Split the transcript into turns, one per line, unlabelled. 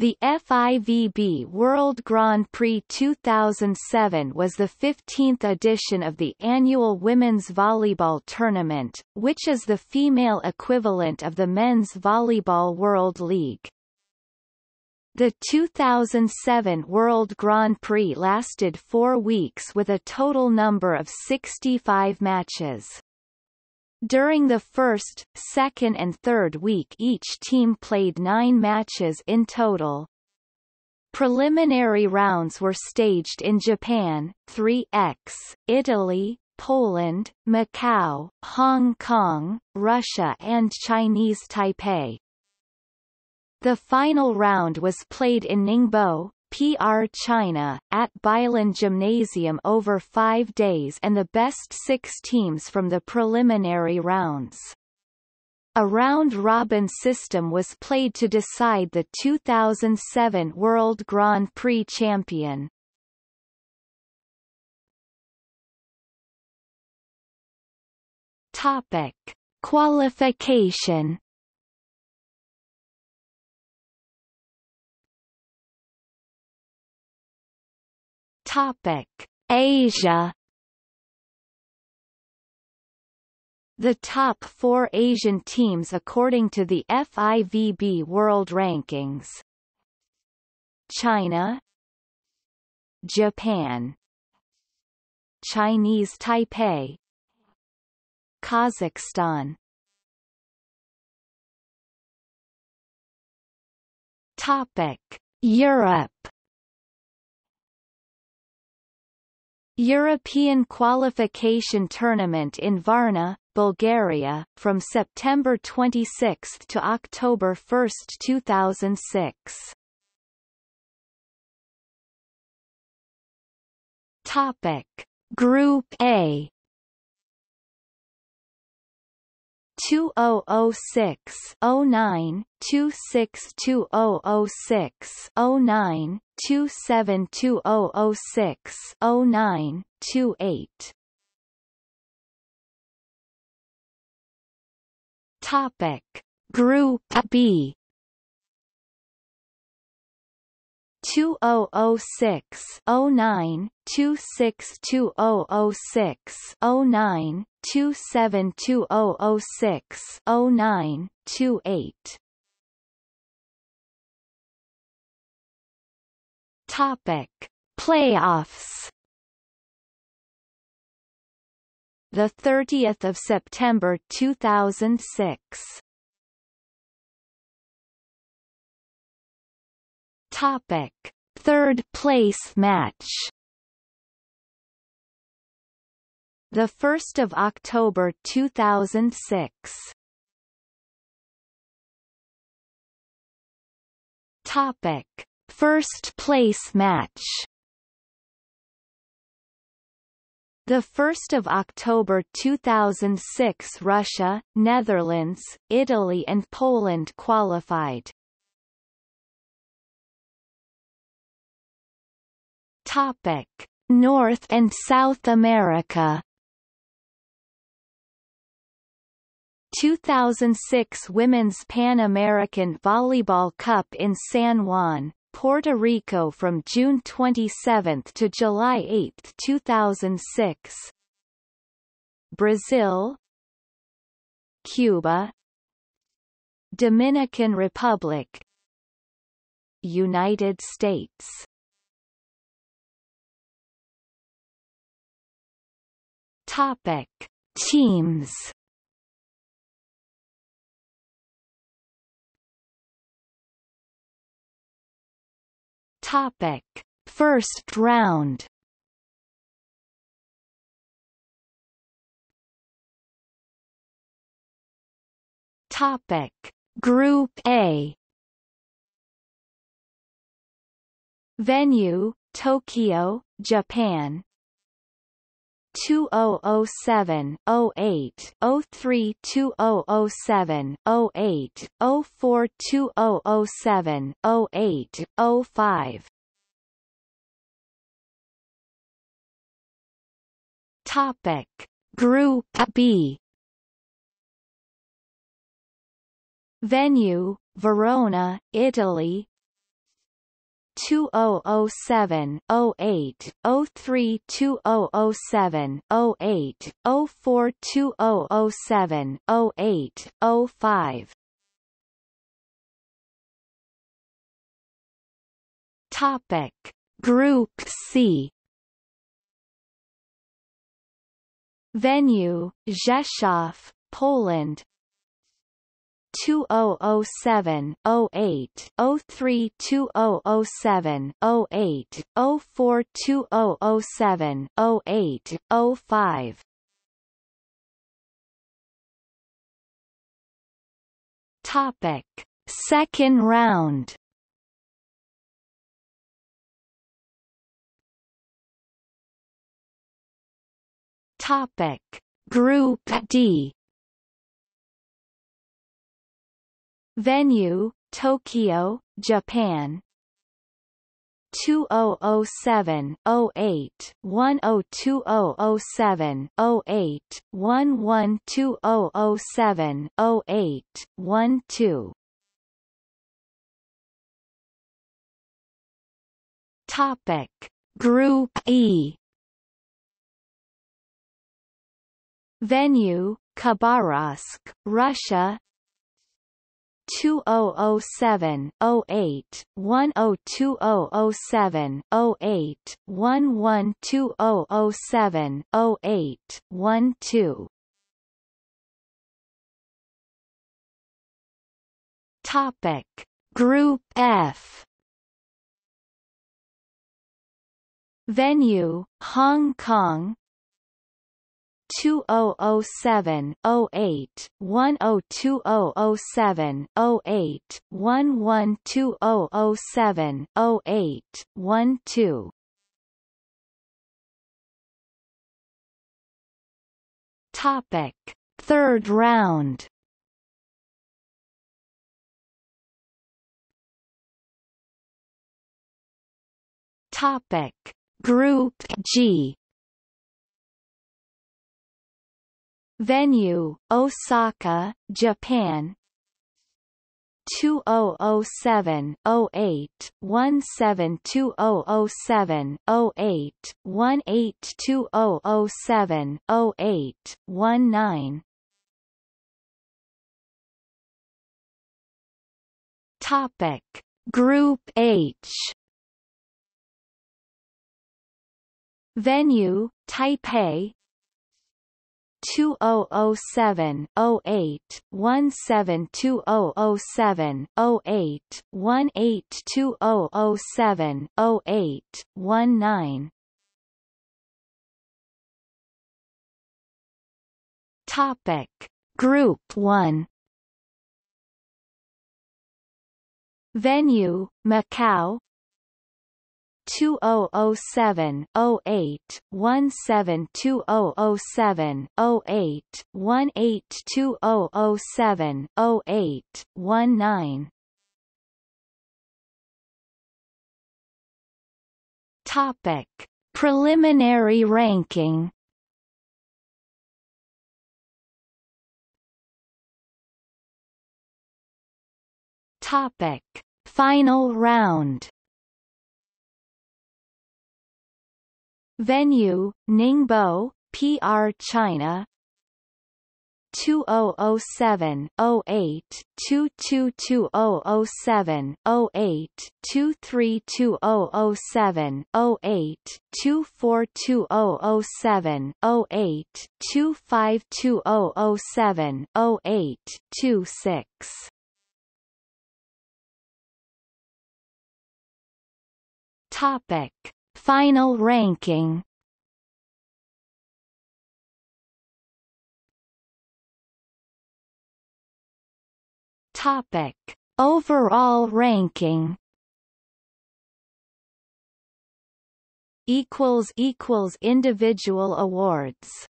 The FIVB World Grand Prix 2007 was the 15th edition of the annual women's volleyball tournament, which is the female equivalent of the Men's Volleyball World League. The 2007 World Grand Prix lasted four weeks with a total number of 65 matches. During the first, second and third week each team played nine matches in total. Preliminary rounds were staged in Japan, 3x, Italy, Poland, Macau, Hong Kong, Russia and Chinese Taipei. The final round was played in Ningbo, PR China, at Beilun Gymnasium over five days and the best six teams from the preliminary rounds. A round-robin system was played to decide the 2007 World Grand Prix champion. Topic. Qualification Topic: Asia. The top four Asian teams according to the FIVB World Rankings. China. Japan. Chinese Taipei. Kazakhstan. Topic. Europe European qualification tournament in Varna, Bulgaria, from September 26 to October 1, 2006. Topic: Group A 2006 09 262006 09 272006 09 28 Topic. Group B. 2006 Topic. Playoffs. The 30th of September 2006 Topic. Third place match. The 1st of October 2006 Topic First place match. The 1st of October 2006 Russia, Netherlands, Italy and Poland qualified. Topic: North and South America. 2006 Women's Pan American Volleyball Cup in San Juan, Puerto Rico from June 27 to July 8, 2006 Brazil. Cuba. Dominican Republic. United States. Topic. Teams Topic. First round. Topic. Group A. Venue Tokyo, Japan 2007 08 03 2007 08 04 2007 08 05 Topic. Group B. Venue Verona, Italy 2007 08 03 2007 08 04 2007 08 05 Topic. Group C. Venue Rzeszów Poland 2007 08 03 2007 08 04 2007 08 05 Topic. Second round. Topic. Group D Venue, Tokyo, Japan. 2007 08 102007 08 112007 08 12 Topic. Group E. Venue Khabarovsk, Russia 2007 08 102007 08 112007 08 12 Topic. Group F. Venue Hong Kong 2007 08 102007 08 112007 08 12 Topic Third round. Topic Group G Venue, Osaka, Japan. 2007 08 172007 08 182007 08 19 Topic. Group H. Venue Taipei 2007 08 172007 08 182007 08 19 Topic. Group 1 Venue Macau 2007 08 172007 08 182007 08 19 Topic. Preliminary ranking. Topic. Final round Venue, Ningbo, PR China. 2007 08 222007 08 232007 08 242007 08 252007 08 26 Topic Final ranking. Topic. Overall ranking. Equals equals individual awards